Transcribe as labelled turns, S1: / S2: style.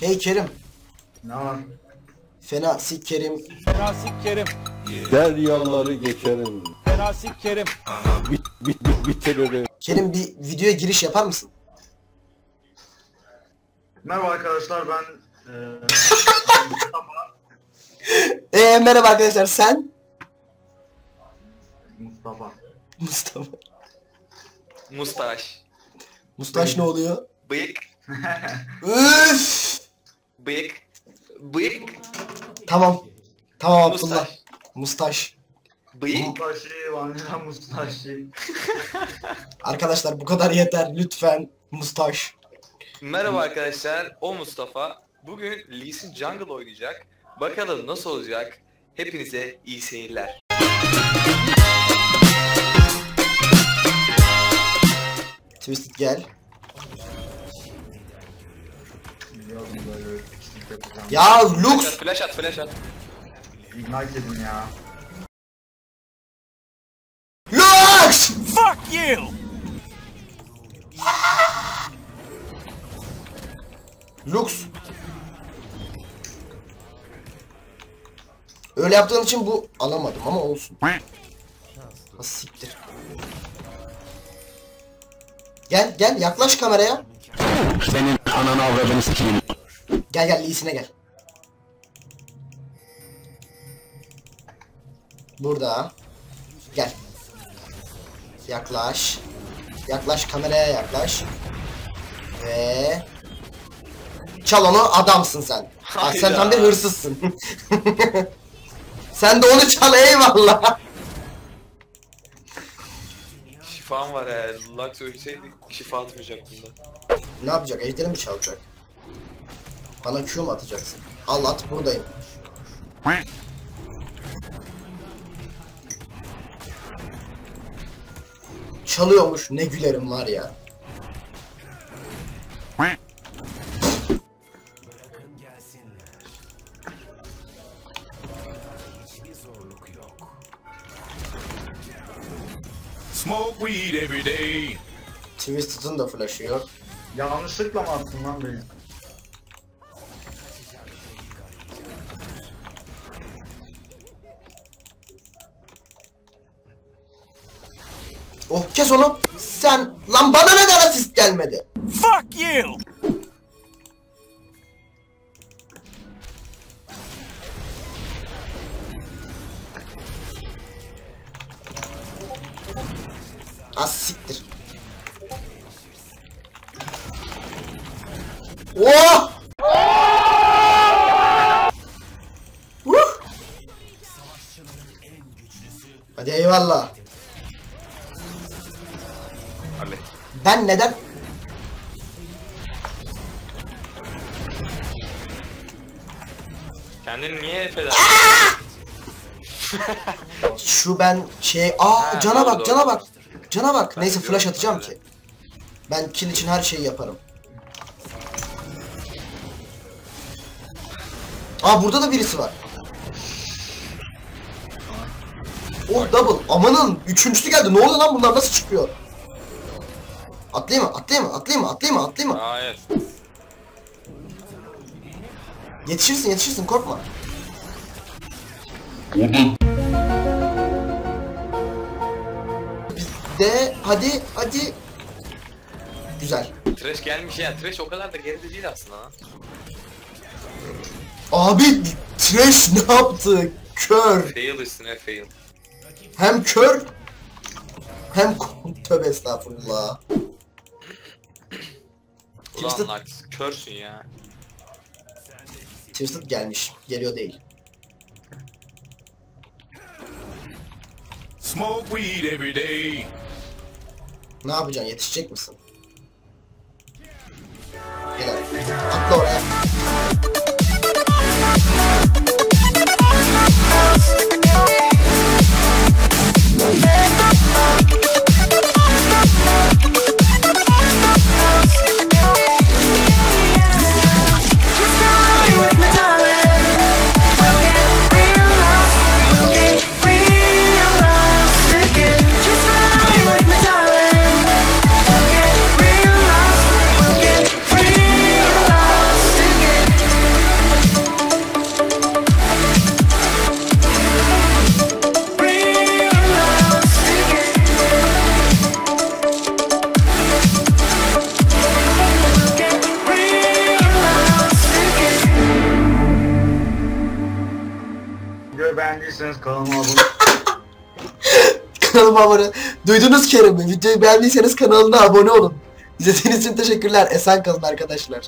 S1: Hey Kerim.
S2: Ne var?
S1: Fena sik Kerim.
S3: Fena sikerim.
S4: Deryaları geçerim.
S3: Fena sikerim.
S4: Bit bit bit bitiririm.
S1: Kerim bir videoya giriş yapar mısın?
S2: Merhaba arkadaşlar ben eee
S1: Eee merhaba arkadaşlar sen?
S2: Mustafa.
S1: Mustafa.
S5: Mustaş.
S1: Mustaş ne oluyor?
S5: Bıyık.
S1: Üf!
S5: Bıyık. Bıyık.
S1: Tamam. Tamam Abdullah.
S5: Mustaş.
S1: Mustaş.
S5: Bıyık.
S2: Mustaşı, Vanilla Mustaşı.
S1: Arkadaşlar bu kadar yeter lütfen. Mustaş.
S5: Merhaba arkadaşlar. O Mustafa. Bugün Lee Sin Jungle oynayacak. Bakalım nasıl olacak? Hepinize iyi seyirler.
S1: Twisted gel.
S2: Biliyorum böyle pislik yapacağım.
S1: Ya Lux.
S5: flash at, flash at.
S2: Ignite edin ya.
S1: Lux!
S3: Fuck you!
S1: Lux. Öyle yaptığın için bu alamadım ama olsun. Ha, siktir. Gel gel yaklaş kameraya.
S4: Senin ananı avradını sikeyim.
S1: Gel gel iyisine gel. Burada. Gel. Yaklaş. Yaklaş kameraya yaklaş. Ve Çal onu adamsın sen. Aa, sen tam bir hırsızsın. sen de onu çal eyvallah.
S5: Şifam var eğer. Lux ölseydi şifa atmayacak bunda.
S1: Ne yapacak? Ejderi mi çalacak? Bana Q mu atacaksın? Al at buradayım. Çalıyormuş ne gülerim var ya.
S3: Smoke weed every day.
S1: Twisted'ın da flash'ı yok.
S2: Yanlışlıkla mı attın lan beni?
S1: Oh kes onu. Sen lan bana neden asist gelmedi?
S3: Fuck you!
S1: Az siktir. Oh! Hadi eyvallah. Ben neden?
S5: Kendini niye feda
S1: Şu ben şey... Aa
S5: Ha,
S1: cana
S5: doğru,
S1: bak
S5: doğru.
S1: cana bak. Cana bak.
S5: Ben
S1: Neyse flash
S5: biliyorum
S1: atacağım ki. Ben kill için her şeyi yaparım. Aa burada da birisi var. Oh double. Amanın üçüncüsü geldi. Ne oluyor lan bunlar nasıl çıkıyor? Atlayayım mı? Atlayayım mı? Atlayayım mı? Atlayayım mı? Atlayayım mı?
S5: Hayır.
S1: Yetişirsin yetişirsin korkma. De hadi hadi. Güzel.
S5: Trash gelmiş ya. Trash o kadar da geride değil aslında.
S1: Abi Trash ne yaptı? Kör.
S5: Fail üstüne fail.
S1: Hem kör hem tövbe estağfurullah.
S5: Ulan
S1: Twisted,
S5: Lux körsün ya.
S1: Twisted gelmiş. Geliyor değil.
S3: Smoke weed every day.
S1: Ne yapacaksın? Yetişecek misin? Gel. Atla oraya.
S2: Videoyu beğendiyseniz kanalıma abone
S1: Kanalıma abone. Duydunuz Kerim'i. Videoyu beğendiyseniz kanalına abone olun. İzlediğiniz için teşekkürler. Esen kalın arkadaşlar.